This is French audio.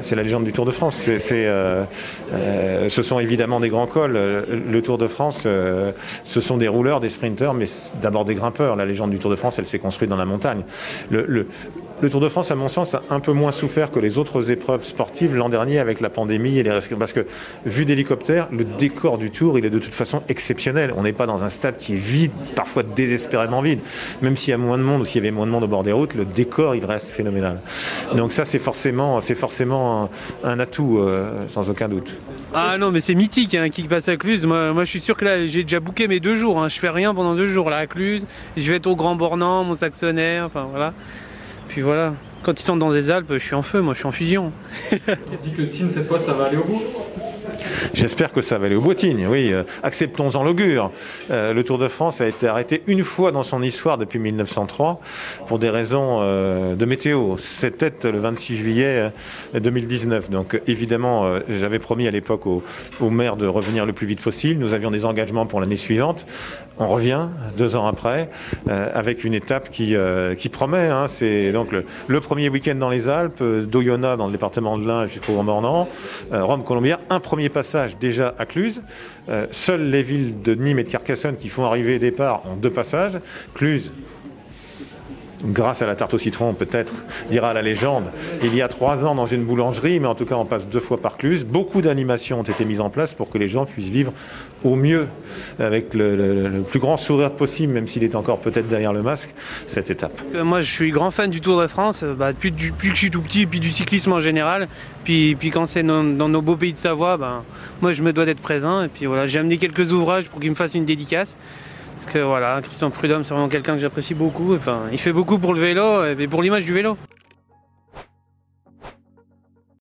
c'est la légende du Tour de France. Euh, euh, ce sont évidemment des grands cols. Le Tour de France, euh, ce sont des rouleurs, des sprinteurs, mais d'abord des grimpeurs. La légende du Tour de France, elle s'est construite dans la montagne. Le Tour de France, à mon sens, a un peu moins souffert que les autres épreuves sportives l'an dernier avec la pandémie et les risques. Parce que, vu d'hélicoptère, le décor du Tour, il est de toute façon exceptionnel. On n'est pas dans un stade qui est vide, parfois désespérément vide. Même s'il y a moins de monde ou s'il y avait moins de monde au bord des routes, le décor, il reste phénoménal. Donc ça, c'est forcément, forcément un, atout, euh, sans aucun doute. Ah non, mais c'est mythique, hein, qui passe à Cluse. Moi, moi, je suis sûr que là, j'ai déjà booké mes deux jours. Hein. Je fais rien pendant deux jours là à Cluse. Je vais être au Grand Bornand, mon Saxonnet, enfin voilà. Puis voilà, quand ils sont dans les Alpes, je suis en feu, moi je suis en fusion. Qu'est-ce dit que le team cette fois? Ça va aller au bout? J'espère que ça va aller au Boitine, oui. Euh, acceptons-en l'augure. Euh, le Tour de France a été arrêté une fois dans son histoire depuis 1903 pour des raisons euh, de météo. C'était le 26 juillet 2019. Donc évidemment, euh, j'avais promis à l'époque au, au, maire de revenir le plus vite possible. Nous avions des engagements pour l'année suivante. On revient deux ans après euh, avec une étape qui, euh, qui promet. Hein. C'est donc le, premier week-end dans les Alpes, d'Oyonnax dans le département de l'Ain jusqu'au Grand-Mornan, Rome-Colombière, un premier passage déjà à Cluse. Euh, seules les villes de Nîmes et de Carcassonne qui font arriver et départ ont deux passages. Cluse, grâce à la tarte au citron, peut-être, dira la légende, il y a trois ans dans une boulangerie, mais en tout cas on passe deux fois par Cluse. Beaucoup d'animations ont été mises en place pour que les gens puissent vivre au mieux, avec le, plus grand sourire possible, même s'il est encore peut-être derrière le masque, cette étape. Euh, moi je suis grand fan du Tour de France, bah, depuis, depuis, que je suis tout petit, et puis du cyclisme en général. Puis, quand c'est dans, nos beaux pays de Savoie, bah, moi je me dois d'être présent. Et puis voilà, j'ai amené quelques ouvrages pour qu'il me fasse une dédicace. Parce que voilà, Christian Prudhomme, c'est vraiment quelqu'un que j'apprécie beaucoup. Enfin, il fait beaucoup pour le vélo et pour l'image du vélo.